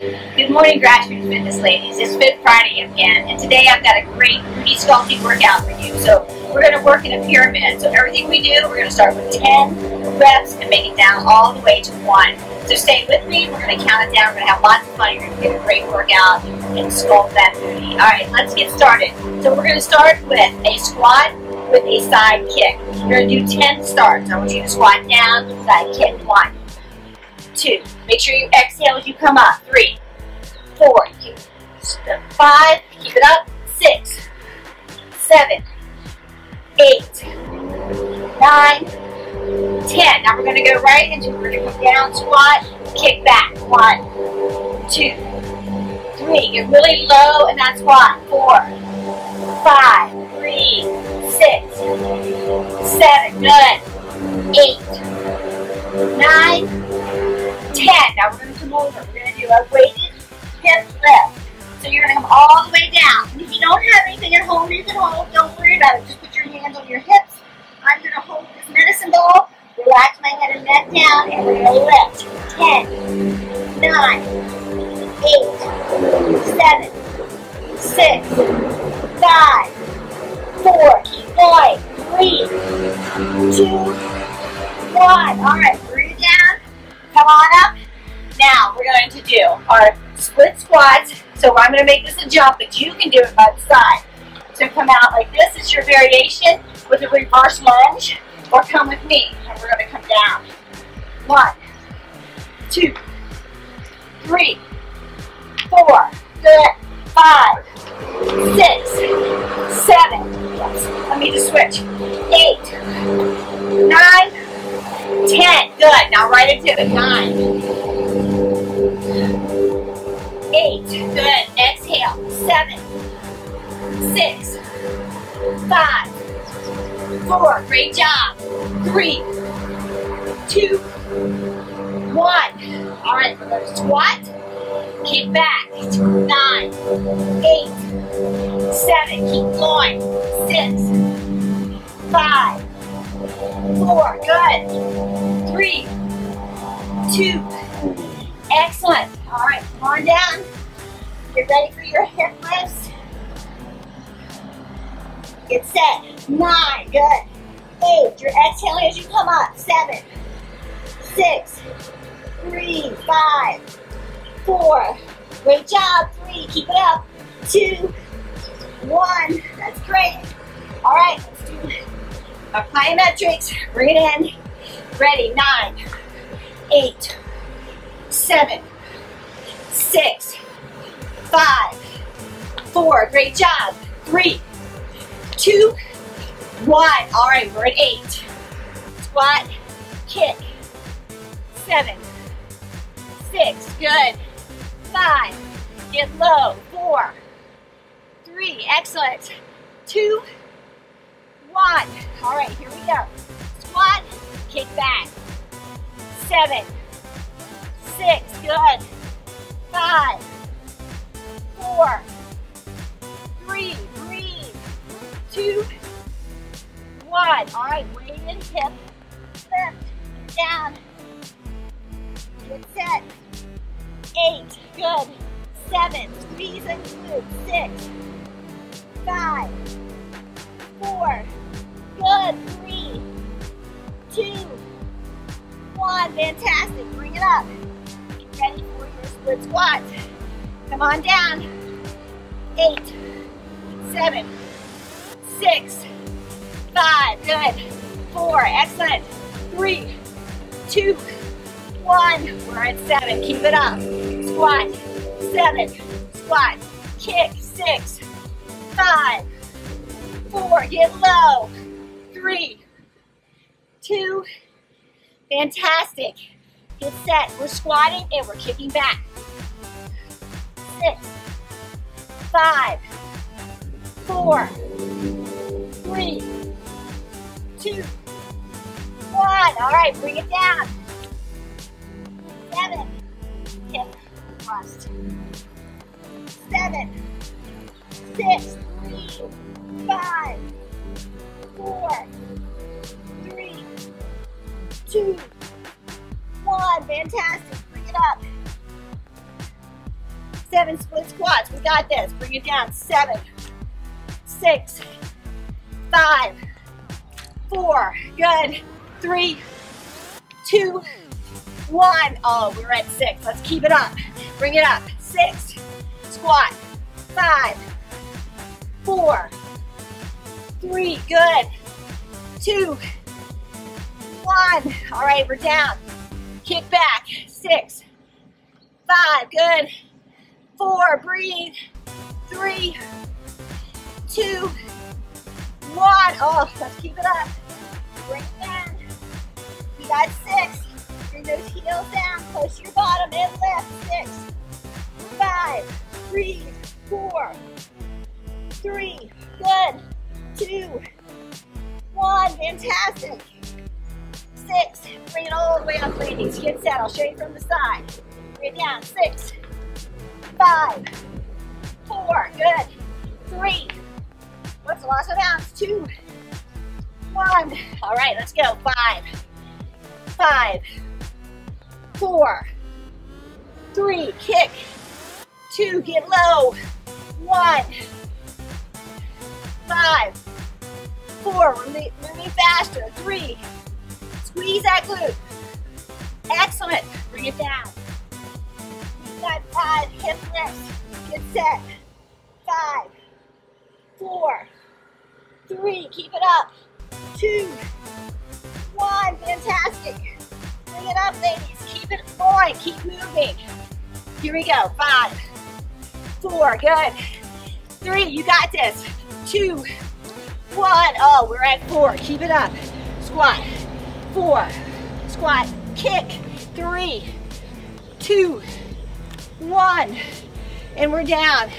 Good morning, Grass Roots Fitness ladies. It's Fit Friday again, and today I've got a great booty sculpting workout for you. So we're going to work in a pyramid. So everything we do, we're going to start with 10 reps and make it down all the way to one. So stay with me. We're going to count it down. We're going to have lots of fun. You're going to get a great workout and sculpt that booty. All right, let's get started. So we're going to start with a squat with a side kick. We're going to do 10 starts. I want you to squat down, side kick. One, two. Make sure you exhale as you come up. Three, four, five, keep it up. Six, seven, eight, nine, ten. Now we're to go right into, we're to come down, squat, kick back. One, two, three. Get really low and that's squat. Four, you can hold, don't worry about it. Just put your hands on your hips. I'm going to hold this medicine ball, relax my head and neck down, and we're going to lift. 10, 9, 8, 7, 6, 5, 4, keep going, 3, 2, 1. All right, breathe down. Come on up. Now we're going to do our split squats. So I'm going to make this a jump, but you can do it by the side. So come out like this. It's your variation with a reverse lunge. Or come with me, and we're going to come down. One, two, three, four, good, five, six, seven, let me just switch, eight, nine, ten, good, now right into it, nine, eight, good, exhale, seven, six, five, four, great job, three, two, one, all right, squat, kick back, nine, eight, seven, keep going, six, five, four, good, three, two, excellent. All right, come on down. Get ready for your hip lifts. Get set. Nine, good. Eight, you're exhaling as you come up. Seven, six, three, five, four. Great job. Three, keep it up. Two, one. That's great. All right, let's do our plyometrics. Bring it in. Ready. Nine, eight, seven, six, five, four. Great job. Three, two, one. All right, we're at eight. Squat, kick. Seven, six, good. Five, get low. Four, three, excellent. Two, one. All right, here we go. Squat, kick back. Seven, six, good. Five, four, three. Two, one. All right, weight and hip. Lift, down. Get set. Eight, good. Seven, squeeze and glute. Six, five, four, good. Three, two, one. Fantastic. Bring it up. Get ready for your split squat. Come on down. Eight, seven, six, five, good. Four, excellent. Three, two, one. We're at seven. Keep it up. Squat. Seven. Squat. Kick. six, five, four, Get low. Three. Two. Fantastic. Get set. We're squatting and we're kicking back. Six. Five. Four. Three. Two. One. All right, bring it down seven, hip thrust, seven, six, three, five, four, three, two, one. Fantastic. Bring it up. Seven split squats. We got this. Bring it down. Seven, six, five, four. Good. Three, two, one. Oh, we're at six. Let's keep it up. Bring it up. Six. Squat. Five, four, three. Good. Two, one. All right, we're down. Kick back. Six, five. Good. Four. Breathe. Three, two, one. Oh, let's keep it up. Bring it down. You got six. Bring those heels down. Close to your bottom and lift. Six, five, three, four, three. Good. Two, one. Fantastic. Six. Bring it all the way up, ladies. Get set. I'll show you from the side. Bring it down. Six, five, four. Good. Three. What's the last one? Two, one. All right, let's go. Five, five, four, three, kick, two, get low, one, five, four, we're moving faster, three, squeeze that glute, excellent, bring it down, that five, hip lift, get set, five, four, three, keep it up, two, one, fantastic, bring it up ladies, keep it going, keep moving, here we go, five, four, good, three, you got this, two, one, oh, we're at four, keep it up, squat, four, squat, kick, three, two, one, and we're down,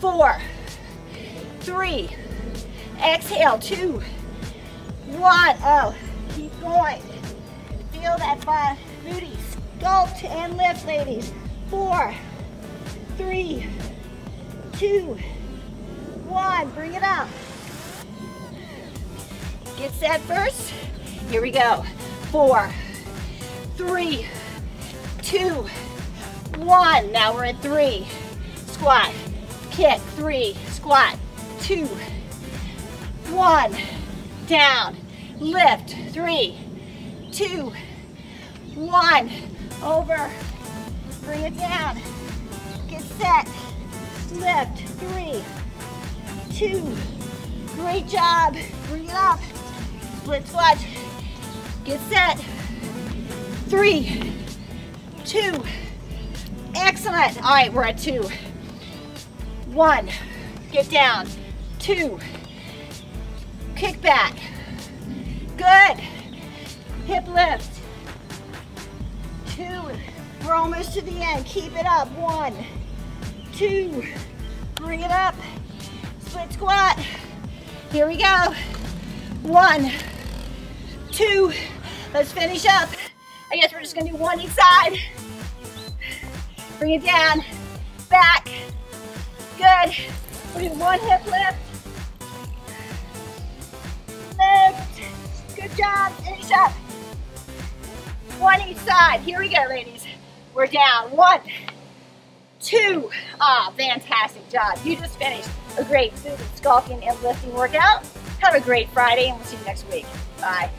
four, three, exhale, two, one, oh, keep going, feel that uh, booty sculpt and lift, ladies, four, three, two, one, bring it up, get set first, here we go, four, three, two, one. Now we're at three. Squat, kick, three, squat, two, one. Down, lift, three, two, one. Over, bring it down. Get set, lift, three, two. Great job. Bring it up. Split squat. Get set. Three, two, Excellent. All right, we're at two. One, get down. Two, kick back. Good. Hip lift. Two, we're almost to the end. Keep it up. One, two, bring it up. Split squat. Here we go. One, two, let's finish up. I guess we're just gonna do one each side. Bring it down, back. Good. We do one hip lift. Job. Finish up. One each side. Here we go, ladies. We're down. One, two. Ah, fantastic job. You just finished a great and sculpting and lifting workout. Have a great Friday, and we'll see you next week. Bye.